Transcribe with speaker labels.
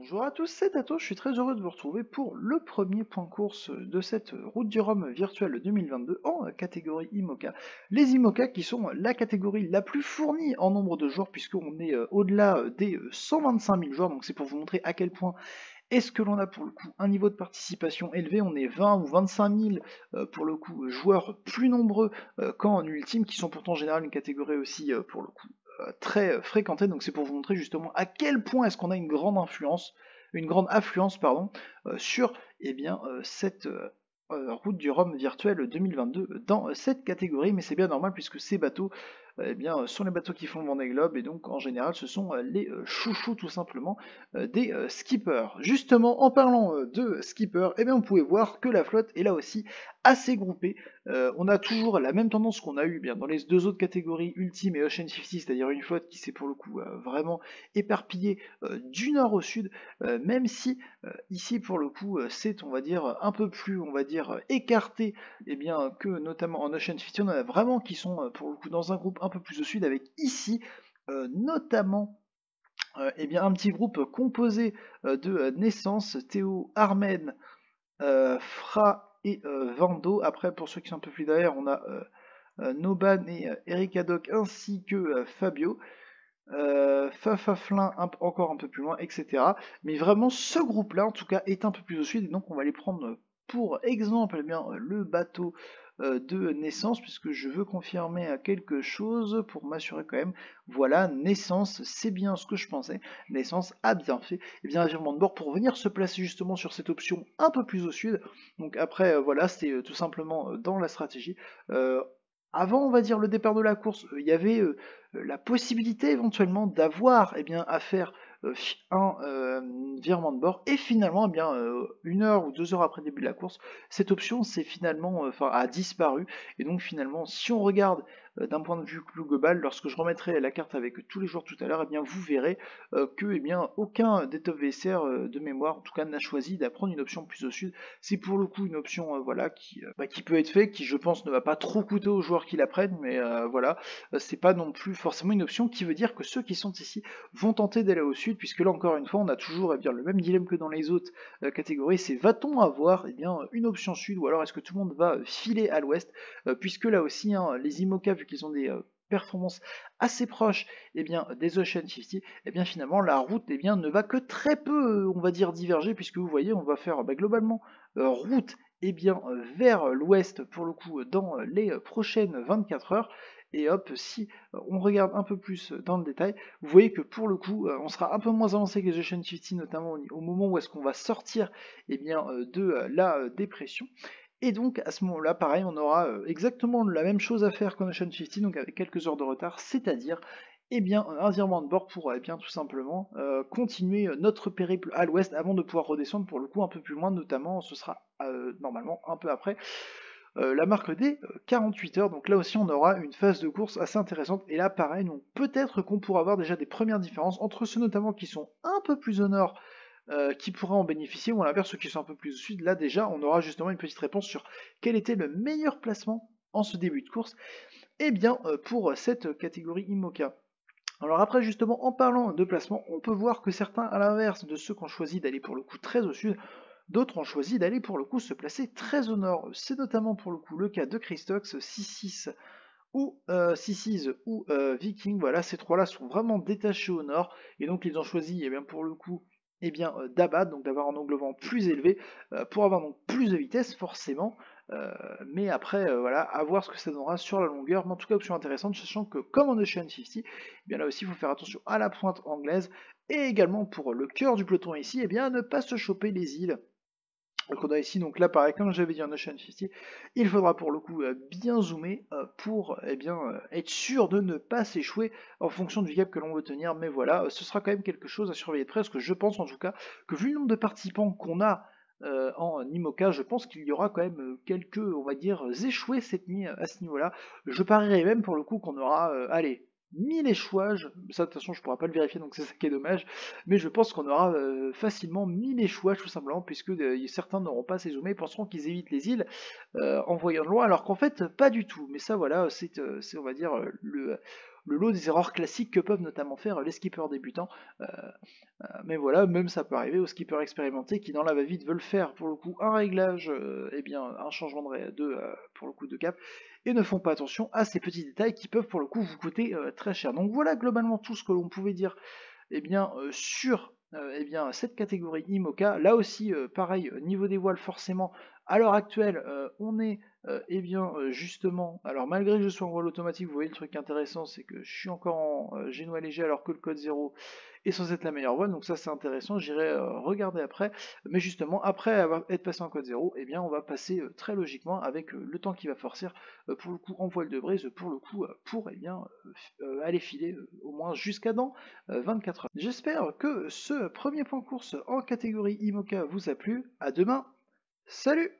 Speaker 1: Bonjour à tous, c'est Tato, je suis très heureux de vous retrouver pour le premier point course de cette route du Rhum virtuelle 2022 en catégorie IMOCA. Les IMOCA qui sont la catégorie la plus fournie en nombre de joueurs puisqu'on est euh, au-delà des 125 000 joueurs, donc c'est pour vous montrer à quel point est-ce que l'on a pour le coup un niveau de participation élevé On est 20 ou 25 000 euh, pour le coup joueurs plus nombreux euh, qu'en ultime, qui sont pourtant en général une catégorie aussi pour le coup euh, très fréquenté, donc c'est pour vous montrer justement à quel point est-ce qu'on a une grande influence, une grande affluence pardon, euh, sur eh bien, euh, cette route du Rhum virtuel 2022 dans cette catégorie, mais c'est bien normal puisque ces bateaux eh bien, sont les bateaux qui font le Vendée Globe et donc en général ce sont les chouchous tout simplement des skippers. Justement en parlant de skippers, eh bien, on pouvait voir que la flotte est là aussi assez groupée. Euh, on a toujours la même tendance qu'on a eu bien dans les deux autres catégories Ultime et Ocean 50, c'est-à-dire une flotte qui s'est pour le coup euh, vraiment éparpillée euh, du nord au sud, même si ici pour le coup c'est on va dire un peu plus on va dire écarté eh bien que notamment en Ocean 50 on a vraiment qui sont pour le coup dans un groupe peu plus au sud avec ici notamment eh bien, un petit groupe composé de Naissance, Théo, Armen, Fra et euh, Vando. Après, pour ceux qui sont un peu plus derrière, on a euh, euh, Noban et Eric Haddock ainsi que Fabio. Fafaflin encore un peu plus loin, etc. Mais vraiment, ce groupe-là, en tout cas, est un peu plus au sud, et donc on va les prendre pour exemple eh bien, le bateau euh, de naissance, puisque je veux confirmer quelque chose pour m'assurer quand même. Voilà, naissance, c'est bien ce que je pensais. Naissance a bien fait. Et eh bien un virement de bord pour venir se placer justement sur cette option un peu plus au sud. Donc après, euh, voilà, c'était euh, tout simplement dans la stratégie. avant, on va dire, le départ de la course, il y avait la possibilité éventuellement d'avoir eh bien, à faire euh, un euh, virement de bord. Et finalement eh bien euh, une heure ou deux heures après le début de la course cette option c'est finalement enfin a disparu. Et donc finalement si on regarde euh, d'un point de vue plus global, lorsque je remettrai la carte avec tous les joueurs tout à l'heure, et eh bien vous verrez euh, que eh bien, aucun des top VSR euh, de mémoire, en tout cas, n'a choisi d'apprendre une option plus au sud. C'est pour le coup une option voilà, qui, bah, qui peut être faite, qui je pense ne va pas trop coûter aux joueurs qui l'apprennent, mais voilà, c'est pas non plus forcément une option qui veut dire que ceux qui sont ici vont tenter d'aller au sud, puisque là encore une fois, on a toujours eh bien, le même dilemme que dans les autres catégories, c'est va-t-on avoir bien, une option sud, ou alors est-ce que tout le monde va filer à l'ouest, puisque là aussi, hein, les IMOCA, vu qu'ils ont des euh, performances assez proches eh bien, des Ocean 50, et eh bien, finalement la route eh bien, ne va que très peu, euh, on va dire, diverger, puisque vous voyez, on va faire bah, globalement euh, route et bien, vers l'ouest pour le coup dans les prochaines 24 heures. Et hop, si on regarde un peu plus dans le détail, vous voyez que pour le coup, on sera un peu moins avancé que les Ocean 50, notamment au moment où est-ce qu'on va sortir et bien, de la dépression. Et donc à ce moment-là, pareil, on aura euh, exactement la même chose à faire qu'en Ocean 50, donc avec quelques heures de retard, c'est-à-dire eh bien, un virement de bord pour eh bien, tout simplement euh, continuer notre périple à l'ouest avant de pouvoir redescendre pour le coup un peu plus loin, notamment ce sera euh, normalement un peu après la marque des 48 heures. Donc là aussi on aura une phase de course assez intéressante. Et là pareil, peut-être qu'on pourra avoir déjà des premières différences entre ceux notamment qui sont un peu plus au nord euh, qui pourraient en bénéficier, ou à l'inverse ceux qui sont un peu plus au sud, là déjà on aura justement une petite réponse sur quel était le meilleur placement en ce début de course, et eh bien euh, pour cette catégorie IMOCA. Alors après justement en parlant de placement, on peut voir que certains à l'inverse de ceux qui ont choisi d'aller pour le coup très au sud, d'autres ont choisi d'aller pour le coup se placer très au nord. C'est notamment pour le coup le cas de Christox, 6 ou euh, ou euh, Viking, voilà, ces trois-là sont vraiment détachés au nord, et donc ils ont choisi, eh bien pour le coup, eh bien euh, d'abattre, donc d'avoir un angle vent plus élevé, euh, pour avoir donc plus de vitesse forcément, euh, mais après voilà, à voir ce que ça donnera sur la longueur, mais en tout cas option intéressante, sachant que comme en Ocean 50, eh bien là aussi il faut faire attention à la pointe anglaise, et également pour le cœur du peloton ici, eh bien ne pas se choper les îles, donc on a ici, donc là pareil, comme j'avais dit en Ocean 50, il faudra pour le coup euh, bien zoomer euh, pour eh bien, euh, être sûr de ne pas s'échouer en fonction du gap que l'on veut tenir, mais voilà, ce sera quand même quelque chose à surveiller de près, parce que je pense en tout cas que vu le nombre de participants qu'on a en IMOCA, je pense qu'il y aura quand même quelques, on va dire, échoués cette nuit à ce niveau-là. Je parierais même pour le coup qu'on aura, allez, 1000 échouages, ça de toute façon je pourrais pas le vérifier donc c'est ça qui est dommage, mais je pense qu'on aura euh, facilement 1000 échouages tout simplement, puisque euh, certains n'auront pas ces zoomés, penseront qu'ils évitent les îles euh, en voyant de loin, alors qu'en fait pas du tout, mais ça voilà, c'est on va dire le, le lot des erreurs classiques que peuvent notamment faire les skippers débutants. mais voilà, même ça peut arriver aux skippers expérimentés qui dans la va-vite veulent faire pour le coup un réglage, et eh bien un changement de, pour le coup de cap, et ne font pas attention à ces petits détails qui peuvent pour le coup vous coûter très cher. Donc voilà globalement tout ce que l'on pouvait dire eh bien, sur eh bien, cette catégorie IMOCA. Là aussi, pareil, niveau des voiles, forcément, à l'heure actuelle, on est eh bien, justement, alors malgré que je sois en voile automatique, vous voyez le truc intéressant, c'est que je suis encore en génois léger alors que le code 0 est censé être la meilleure voile, donc ça c'est intéressant, j'irai regarder après. Mais justement, après avoir être passé en code 0, eh bien, on va passer très logiquement avec le temps qui va forcer, pour le coup en voile de brise, pour le coup, pour eh bien, aller filer au moins jusqu'à dans 24 heures. J'espère que ce premier point course en catégorie IMOCA vous a plu. À demain Salut